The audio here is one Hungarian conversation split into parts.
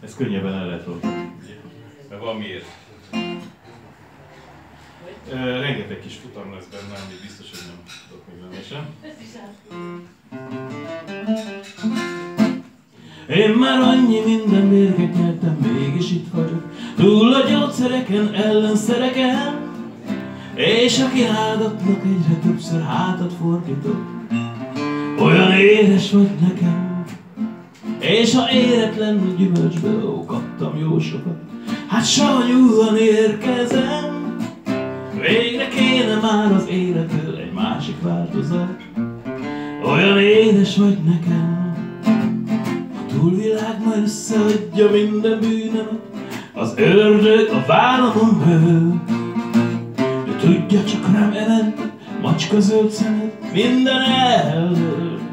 Ez könnyebben el lehet rontani. Van miért. Ö, rengeteg kis futam lesz benne, amit biztos, hogy nem tudok még lenni sem. Én már annyi minden mérget nyertem, mégis itt vagyok. Túl a gyógyszereken, ellenszereken. És aki áldatnak egyre többször hátat fordítok. Olyan édes vagy nekem. És ha éretlenül gyümölcsből kaptam jó sokat. Hát savanyúan érkezem. Végre kéne már az életből egy másik változat. Olyan édes vagy nekem. A túlvilág majd összeadja minden bűnömet. Az ördög a vállamon hő. De tudja csak rám emelt, macska zöld szemed, minden eldől.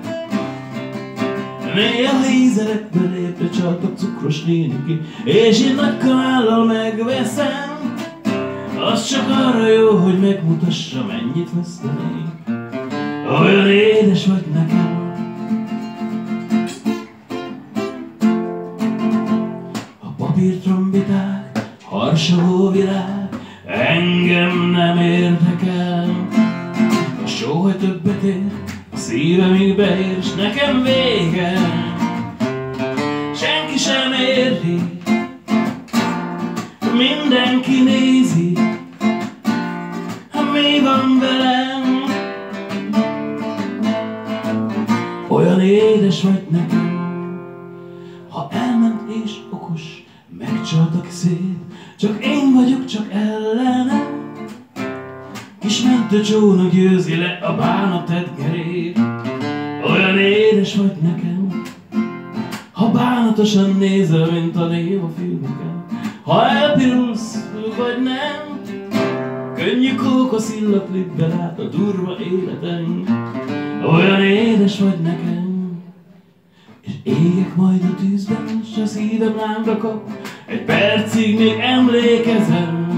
Néha ízelekbe lépve csak a cukros néniki, és én nagy kanállal megveszem. Az csak arra jó, hogy megmutassa, mennyit vesztenék. Olyan édes vagy nekem. Papírtrombiták, harsoló virág, engem nem érdekel. A sóhaj többet ér, szívemig beér, s nekem vége. Senki sem érti, mindenki nézi, mi van velem. Olyan édes vagy nekem, ha elment és okos, megcsaltak szép, csak én vagyok csak ellene. Kis mentőcsóna győzi le a bánat tedgerét, olyan édes vagy nekem, ha bánatosan nézel, mint a név a filmeken, ha elpirulsz, vagy nem, könnyű kókusz illat libbel át a durva életen, olyan édes vagy nekem, és égek majd a tűzben, s a szívem lángra kap, egy percig még emlékezem.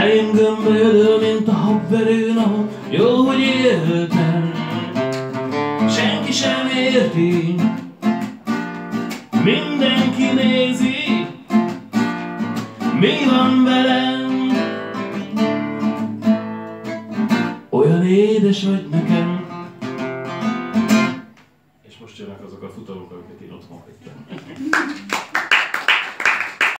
Elém gömbölő, mint a habverő nap, jó, hogy éltem. Senki sem érti, mindenki nézi, mi van velem. Olyan édes vagy nekem. És most jönnek azok a futamok, amiket én otthon hagytam.